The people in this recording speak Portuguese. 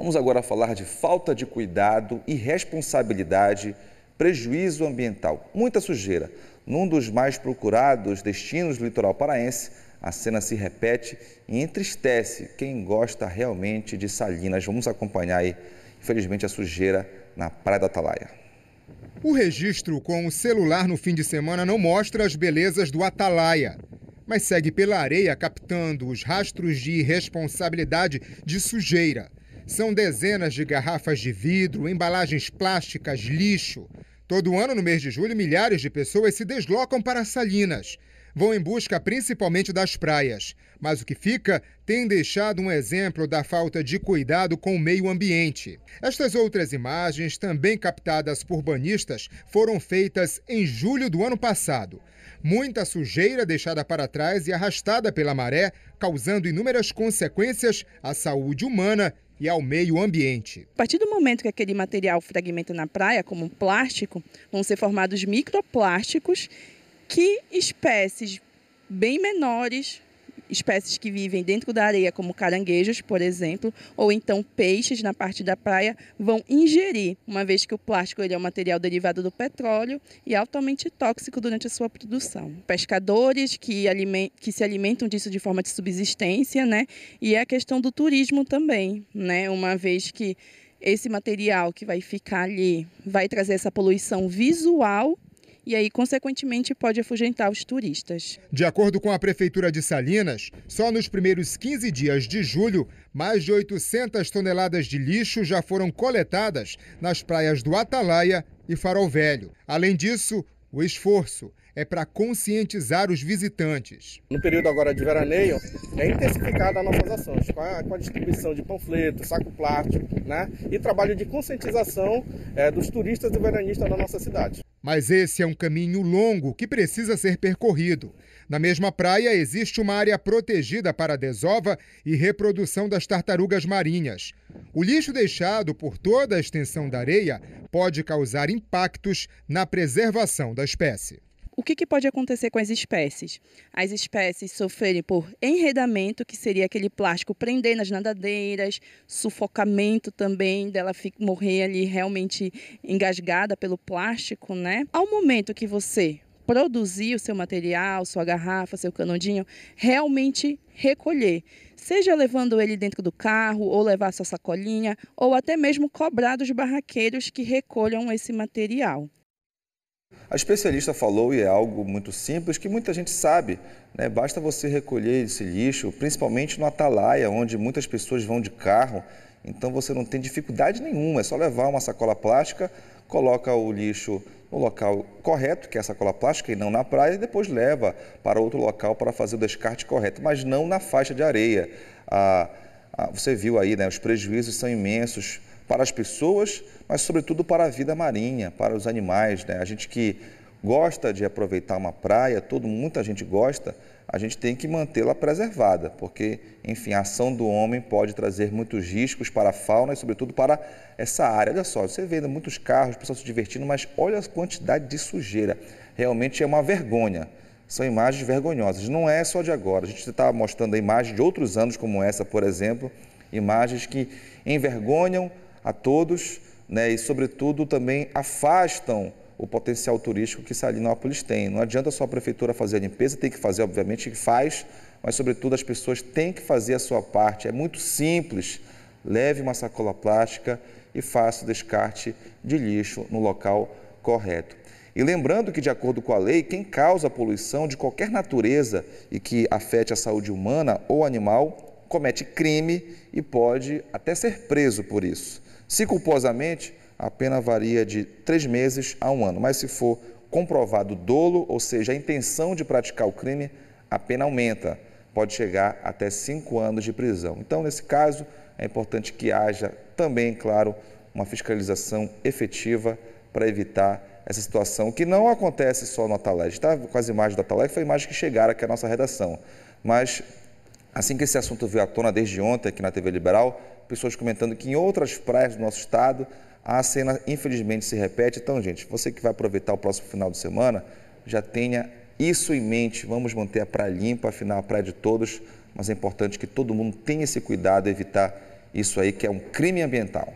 Vamos agora falar de falta de cuidado, irresponsabilidade, prejuízo ambiental, muita sujeira. Num dos mais procurados destinos do litoral paraense, a cena se repete e entristece quem gosta realmente de Salinas. Vamos acompanhar aí, infelizmente, a sujeira na Praia da Atalaia. O registro com o celular no fim de semana não mostra as belezas do Atalaia, mas segue pela areia captando os rastros de irresponsabilidade de sujeira. São dezenas de garrafas de vidro, embalagens plásticas, lixo. Todo ano, no mês de julho, milhares de pessoas se deslocam para Salinas. Vão em busca principalmente das praias. Mas o que fica tem deixado um exemplo da falta de cuidado com o meio ambiente. Estas outras imagens, também captadas por banistas, foram feitas em julho do ano passado. Muita sujeira deixada para trás e arrastada pela maré, causando inúmeras consequências à saúde humana e ao meio ambiente. A partir do momento que aquele material fragmenta na praia, como plástico, vão ser formados microplásticos que espécies bem menores espécies que vivem dentro da areia, como caranguejos, por exemplo, ou então peixes na parte da praia, vão ingerir, uma vez que o plástico ele é um material derivado do petróleo e altamente tóxico durante a sua produção. Pescadores que, que se alimentam disso de forma de subsistência, né? E é a questão do turismo também, né? Uma vez que esse material que vai ficar ali vai trazer essa poluição visual e aí, consequentemente, pode afugentar os turistas. De acordo com a Prefeitura de Salinas, só nos primeiros 15 dias de julho, mais de 800 toneladas de lixo já foram coletadas nas praias do Atalaia e Farol Velho. Além disso, o esforço é para conscientizar os visitantes. No período agora de veraneio, é intensificada as nossas ações, com a, com a distribuição de panfletos, saco plástico, né? E trabalho de conscientização é, dos turistas e veranistas da nossa cidade. Mas esse é um caminho longo que precisa ser percorrido. Na mesma praia existe uma área protegida para a desova e reprodução das tartarugas marinhas. O lixo deixado por toda a extensão da areia pode causar impactos na preservação da espécie. Que, que, pode acontecer com as espécies? As espécies sofrerem por enredamento, que seria aquele plástico prender nas nadadeiras, sufocamento também, dela morrer ali realmente engasgada pelo plástico, né? Ao momento que você produzir o seu material, sua garrafa, seu canudinho, realmente recolher. Seja levando ele dentro do carro, ou levar sua sacolinha, ou até mesmo cobrar dos barraqueiros que recolham esse material. A especialista falou, e é algo muito simples, que muita gente sabe, né? basta você recolher esse lixo, principalmente no Atalaia, onde muitas pessoas vão de carro, então você não tem dificuldade nenhuma, é só levar uma sacola plástica, coloca o lixo no local correto, que é a sacola plástica, e não na praia, e depois leva para outro local para fazer o descarte correto, mas não na faixa de areia. Ah, ah, você viu aí, né? os prejuízos são imensos para as pessoas, mas sobretudo para a vida marinha, para os animais. Né? A gente que gosta de aproveitar uma praia, todo, muita gente gosta, a gente tem que mantê-la preservada, porque, enfim, a ação do homem pode trazer muitos riscos para a fauna e, sobretudo, para essa área. Olha só, você vê muitos carros, pessoas se divertindo, mas olha a quantidade de sujeira. Realmente é uma vergonha. São imagens vergonhosas. Não é só de agora. A gente está mostrando imagens de outros anos, como essa, por exemplo, imagens que envergonham a todos né, e, sobretudo, também afastam o potencial turístico que Salinópolis tem. Não adianta só a prefeitura fazer a limpeza, tem que fazer, obviamente, que faz, mas, sobretudo, as pessoas têm que fazer a sua parte. É muito simples. Leve uma sacola plástica e faça o descarte de lixo no local correto. E lembrando que, de acordo com a lei, quem causa poluição de qualquer natureza e que afete a saúde humana ou animal comete crime e pode até ser preso por isso. Se culposamente, a pena varia de três meses a um ano, mas se for comprovado dolo, ou seja, a intenção de praticar o crime, a pena aumenta, pode chegar até cinco anos de prisão. Então, nesse caso, é importante que haja também, claro, uma fiscalização efetiva para evitar essa situação, que não acontece só no Atalé. Está com as imagens do Atalé, foi imagem que chegaram aqui à nossa redação. Mas, assim que esse assunto veio à tona desde ontem aqui na TV Liberal, pessoas comentando que em outras praias do nosso estado a cena infelizmente se repete. Então, gente, você que vai aproveitar o próximo final de semana, já tenha isso em mente. Vamos manter a praia limpa, afinal a praia de todos, mas é importante que todo mundo tenha esse cuidado, evitar isso aí que é um crime ambiental.